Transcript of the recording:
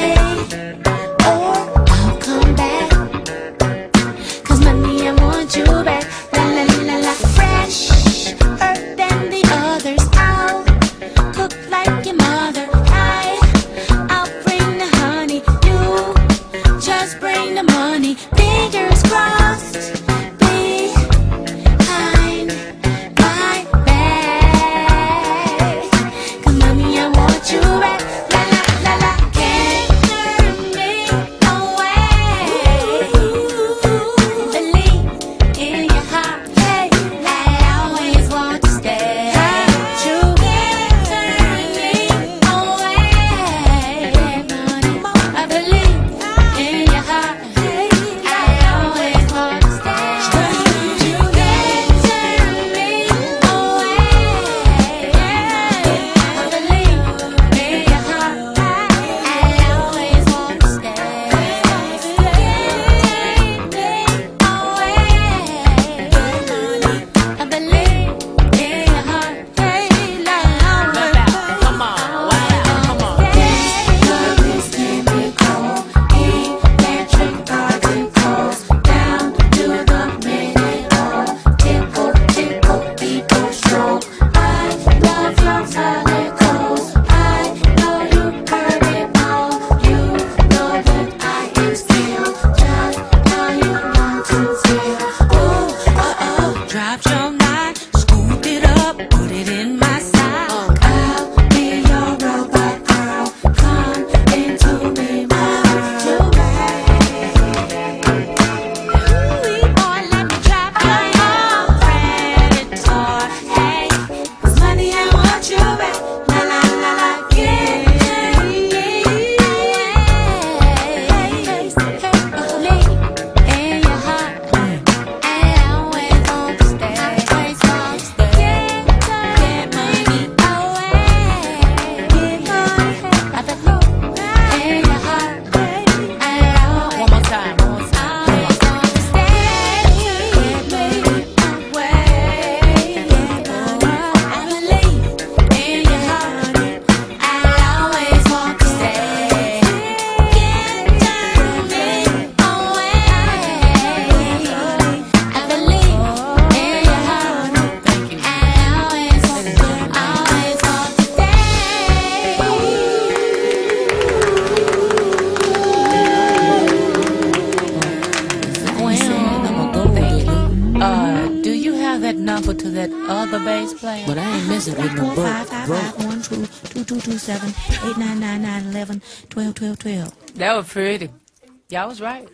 day. that number to that other bass player. But I ain't missing with no book. 12 12 That was pretty. Y'all was right.